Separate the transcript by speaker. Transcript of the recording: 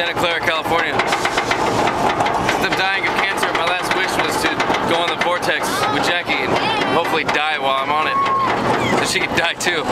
Speaker 1: Santa Clara, California. Since I'm dying of cancer, my last wish was to go on the vortex with Jackie and hopefully die while I'm on it. So she could die too.